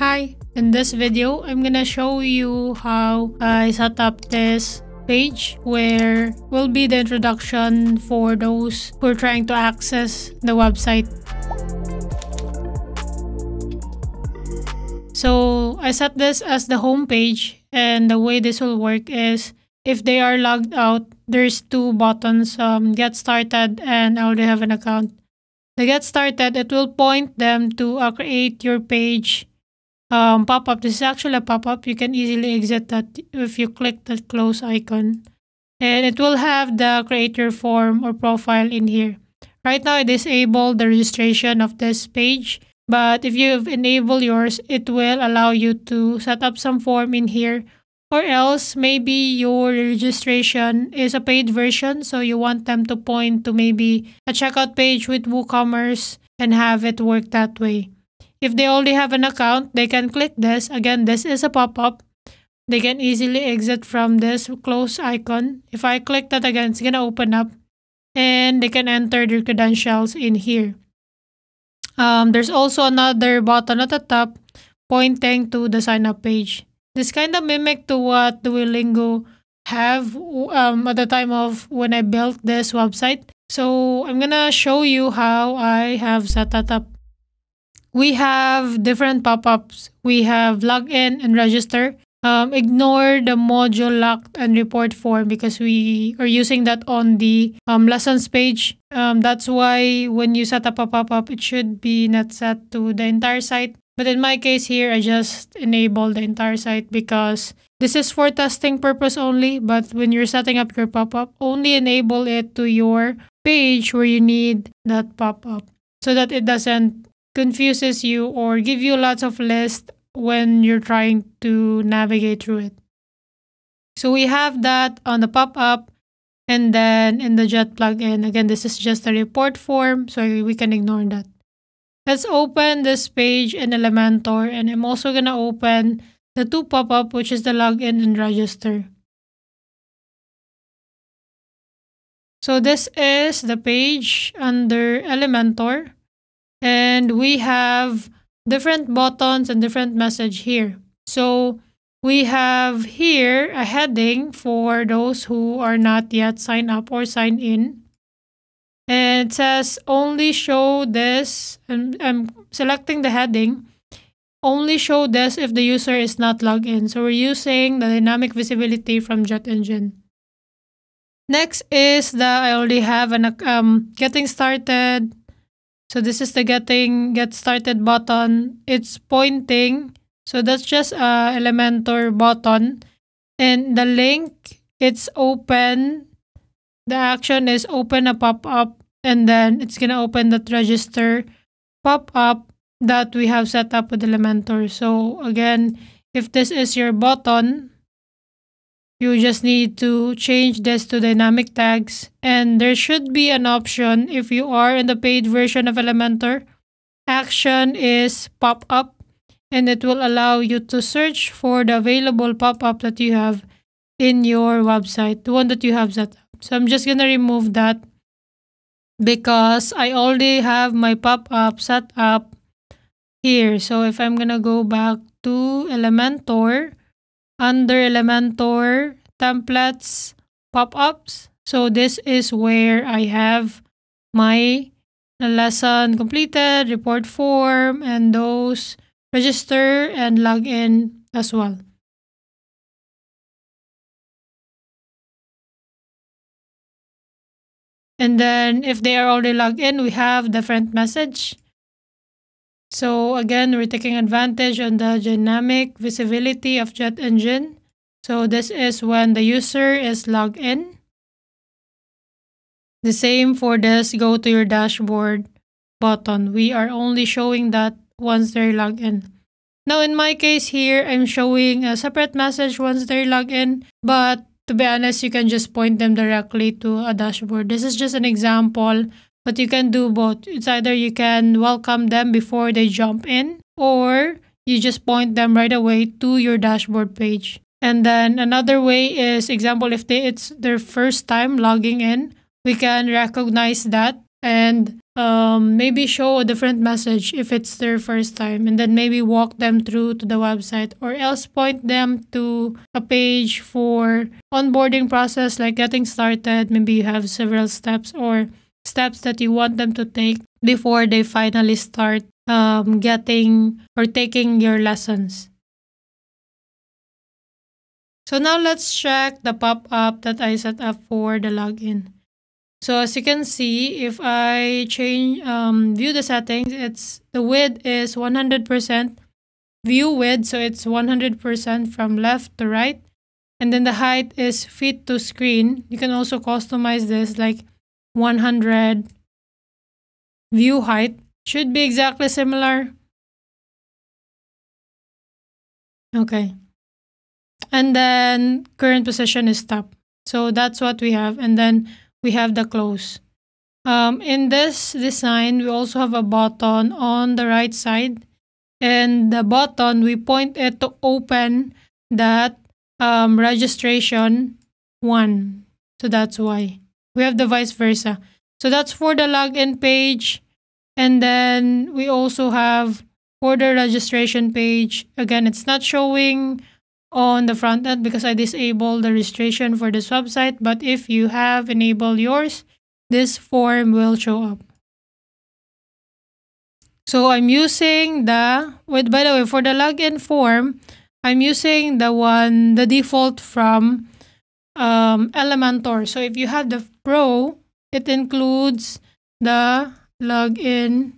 Hi, in this video, I'm gonna show you how I set up this page where will be the introduction for those who are trying to access the website. So I set this as the home page and the way this will work is if they are logged out, there's two buttons, um, get started and already have an account. The get started, it will point them to uh, create your page um, pop-up. This is actually a pop-up. You can easily exit that if you click that close icon. And it will have the creator form or profile in here. Right now, I disabled the registration of this page. But if you enable yours, it will allow you to set up some form in here. Or else, maybe your registration is a paid version. So you want them to point to maybe a checkout page with WooCommerce and have it work that way. If they already have an account, they can click this. Again, this is a pop-up. They can easily exit from this close icon. If I click that again, it's going to open up and they can enter their credentials in here. Um, there's also another button at the top pointing to the sign up page. This kind of mimic to what Duolingo have um, at the time of when I built this website. So I'm gonna show you how I have set that up we have different pop-ups. We have login and register. Um, ignore the module lock and report form because we are using that on the um, lessons page. Um, that's why when you set up a pop-up, it should be not set to the entire site. But in my case here, I just enable the entire site because this is for testing purpose only. But when you're setting up your pop-up, only enable it to your page where you need that pop-up so that it doesn't confuses you or give you lots of list when you're trying to navigate through it. So we have that on the pop-up and then in the Jet plugin, again, this is just a report form, so we can ignore that. Let's open this page in Elementor and I'm also going to open the two pop-up, which is the login and register. So this is the page under Elementor and we have different buttons and different message here. So we have here a heading for those who are not yet signed up or signed in. And it says only show this, and I'm selecting the heading, only show this if the user is not logged in. So we're using the dynamic visibility from Jet Engine. Next is the I already have an um, getting started so this is the getting get started button. It's pointing. So that's just a Elementor button. And the link, it's open. The action is open a pop-up and then it's gonna open that register pop-up that we have set up with Elementor. So again, if this is your button, you just need to change this to dynamic tags and there should be an option if you are in the paid version of Elementor. Action is pop up and it will allow you to search for the available pop-up that you have in your website, the one that you have set up. So I'm just going to remove that because I already have my pop-up set up here. So if I'm going to go back to Elementor, under Elementor templates pop-ups. So this is where I have my lesson completed, report form, and those register and log in as well. And then if they are already logged in, we have different message. So again, we're taking advantage on the dynamic visibility of Jet Engine. So this is when the user is logged in. The same for this go to your dashboard button. We are only showing that once they're logged in. Now in my case here, I'm showing a separate message once they're logged in, but to be honest, you can just point them directly to a dashboard. This is just an example but you can do both. It's either you can welcome them before they jump in or you just point them right away to your dashboard page. And then another way is example if they it's their first time logging in, we can recognize that and um, maybe show a different message if it's their first time and then maybe walk them through to the website or else point them to a page for onboarding process like getting started maybe you have several steps or steps that you want them to take before they finally start um, getting or taking your lessons so now let's check the pop-up that I set up for the login. So as you can see, if I change um, view the settings, it's the width is 100% view width, so it's 100% from left to right. And then the height is fit to screen. You can also customize this like 100 view height. Should be exactly similar. Okay. And then current position is top. So that's what we have. And then we have the close. Um, in this design, we also have a button on the right side. And the button, we point it to open that um, registration one. So that's why. We have the vice versa. So that's for the login page. And then we also have for the registration page. Again, it's not showing on the front end because I disabled the registration for this website. But if you have enabled yours, this form will show up. So I'm using the, wait, by the way, for the login form, I'm using the one, the default from um, Elementor. So if you have the Pro, it includes the login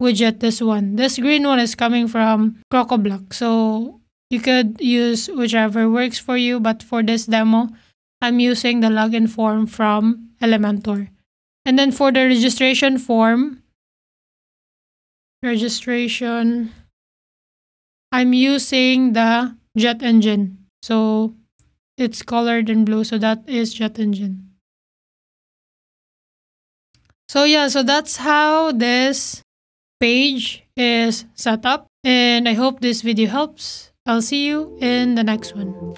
widget, this one. This green one is coming from CrocoBlock. So you could use whichever works for you, but for this demo, I'm using the login form from Elementor. And then for the registration form, registration, I'm using the Jet Engine. So it's colored in blue, so that is Jet Engine. So yeah, so that's how this page is set up. And I hope this video helps. I'll see you in the next one.